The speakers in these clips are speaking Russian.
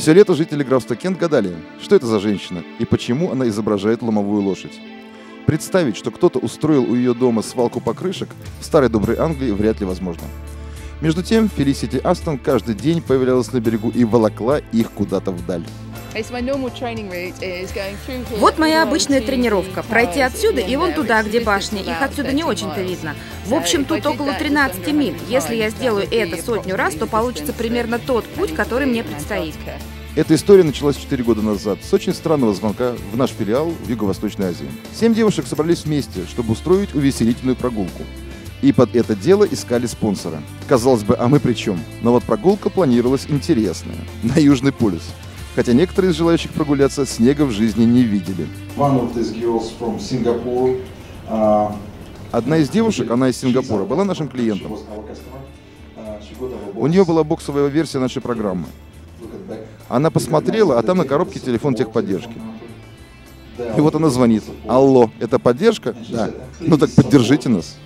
Все лето жители графства Кент гадали, что это за женщина и почему она изображает ломовую лошадь. Представить, что кто-то устроил у ее дома свалку покрышек в старой доброй Англии вряд ли возможно. Между тем, Фелисити Астон каждый день появлялась на берегу и волокла их куда-то вдаль. Вот моя обычная тренировка. Пройти отсюда и вон туда, где башня. Их отсюда не очень-то видно. В общем, тут около 13 миль. Если я сделаю это сотню раз, то получится примерно тот путь, который мне предстоит. Эта история началась 4 года назад с очень странного звонка в наш филиал в Юго-Восточной Азии. Семь девушек собрались вместе, чтобы устроить увеселительную прогулку. И под это дело искали спонсора. Казалось бы, а мы при чем? Но вот прогулка планировалась интересная. На Южный полюс хотя некоторые из желающих прогуляться снега в жизни не видели. Uh, Одна из девушек, она из Сингапура, была нашим клиентом. У нее была боксовая версия нашей программы. Она посмотрела, а там на коробке телефон техподдержки. И вот она звонит. Алло, это поддержка? Да. Ну так поддержите нас.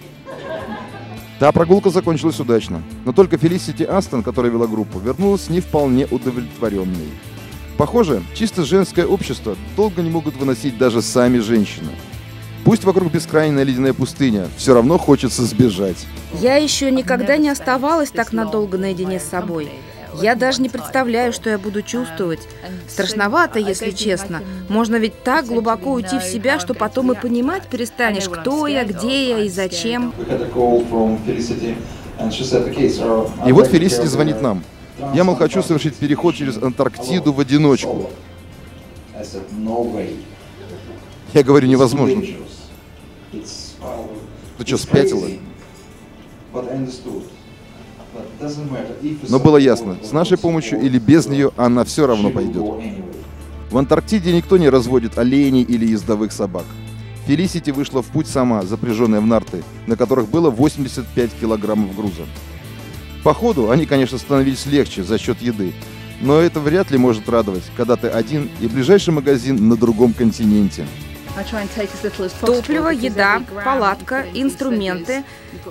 Та прогулка закончилась удачно. Но только Фелисити Астон, которая вела группу, вернулась не вполне удовлетворенной. Похоже, чисто женское общество долго не могут выносить даже сами женщины. Пусть вокруг бескрайняя ледяная пустыня, все равно хочется сбежать. Я еще никогда не оставалась так надолго наедине с собой. Я даже не представляю, что я буду чувствовать. Страшновато, если честно. Можно ведь так глубоко уйти в себя, что потом и понимать перестанешь, кто я, где я и зачем. И вот Фелисити звонит нам. Я, мол, хочу совершить переход через Антарктиду в одиночку. Я говорю, невозможно. Ты что, спятила? Но было ясно, с нашей помощью или без нее она все равно пойдет. В Антарктиде никто не разводит оленей или ездовых собак. Фелисити вышла в путь сама, запряженная в нарты, на которых было 85 килограммов груза. По ходу они, конечно, становились легче за счет еды, но это вряд ли может радовать, когда ты один и ближайший магазин на другом континенте. Топливо, еда, палатка, инструменты.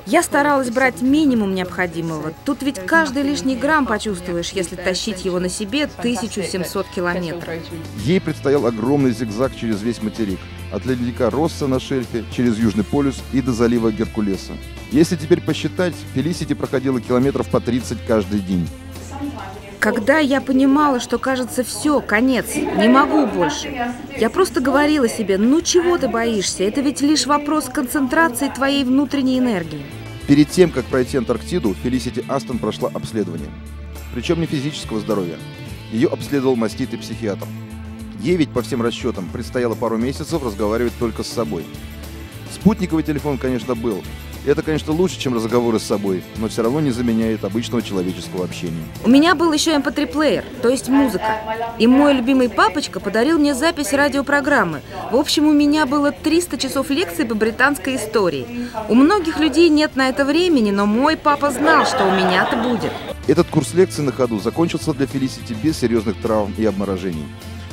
Я старалась брать минимум необходимого. Тут ведь каждый лишний грамм почувствуешь, если тащить его на себе 1700 километров. Ей предстоял огромный зигзаг через весь материк. От ледника Росса на шельфе, через Южный полюс и до залива Геркулеса. Если теперь посчитать, Фелисити проходила километров по 30 каждый день. Когда я понимала, что кажется все, конец, не могу больше, я просто говорила себе, ну чего ты боишься, это ведь лишь вопрос концентрации твоей внутренней энергии. Перед тем, как пройти Антарктиду, Фелисити Астон прошла обследование. Причем не физического здоровья. Ее обследовал маститый психиатр. Ей ведь, по всем расчетам, предстояло пару месяцев разговаривать только с собой. Спутниковый телефон, конечно, был, это, конечно, лучше, чем разговоры с собой, но все равно не заменяет обычного человеческого общения. У меня был еще MP3-плеер, эм то есть музыка. И мой любимый папочка подарил мне запись радиопрограммы. В общем, у меня было 300 часов лекций по британской истории. У многих людей нет на это времени, но мой папа знал, что у меня-то будет. Этот курс лекций на ходу закончился для Фелисити без серьезных травм и обморожений.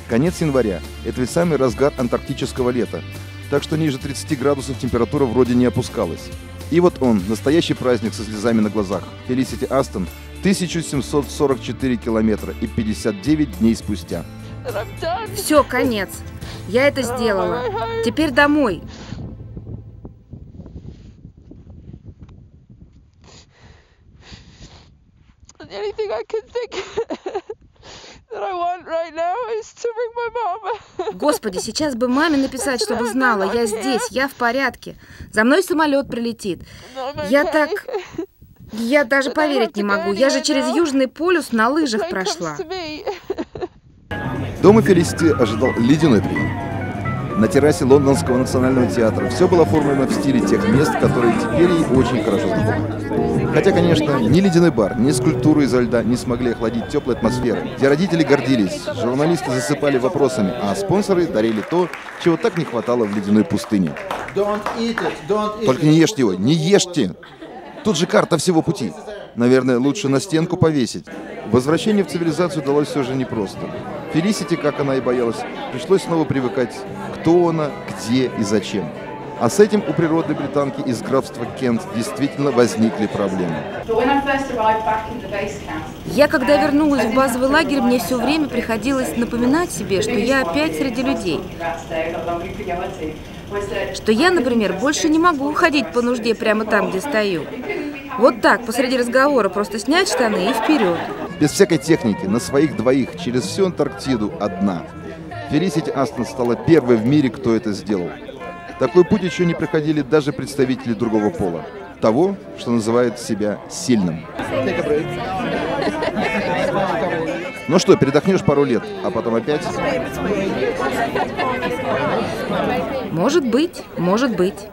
Конец января – это ведь самый разгар антарктического лета, так что ниже 30 градусов температура вроде не опускалась. И вот он, настоящий праздник со слезами на глазах. Фелисити Астон, 1744 километра и 59 дней спустя. Все, конец. Я это сделала. Теперь домой. Anything I can think Господи, сейчас бы маме написать, чтобы знала, я здесь, я в порядке. За мной самолет прилетит. Я так... Я даже поверить не могу. Я же через Южный полюс на лыжах прошла. Дома Фелисити ожидал ледяной прием. На террасе Лондонского национального театра все было оформлено в стиле тех мест, которые теперь ей очень хорошо знакомы. Хотя, конечно, ни ледяной бар, ни скульптуры изо льда не смогли охладить теплой атмосферы, где родители гордились, журналисты засыпали вопросами, а спонсоры дарили то, чего так не хватало в ледяной пустыне. Только не ешьте его, не ешьте! Тут же карта всего пути. Наверное, лучше на стенку повесить. Возвращение в цивилизацию далось все же непросто. Фелисити, как она и боялась, пришлось снова привыкать, кто она, где и зачем. А с этим у природной британки из графства Кент действительно возникли проблемы. Я, когда вернулась в базовый лагерь, мне все время приходилось напоминать себе, что я опять среди людей. Что я, например, больше не могу ходить по нужде прямо там, где стою. Вот так, посреди разговора, просто снять штаны и вперед. Без всякой техники, на своих двоих, через всю Антарктиду одна. Фелисити Астон стала первой в мире, кто это сделал. Такой путь еще не проходили даже представители другого пола. Того, что называет себя сильным. Ну что, передохнешь пару лет, а потом опять? Может быть, может быть.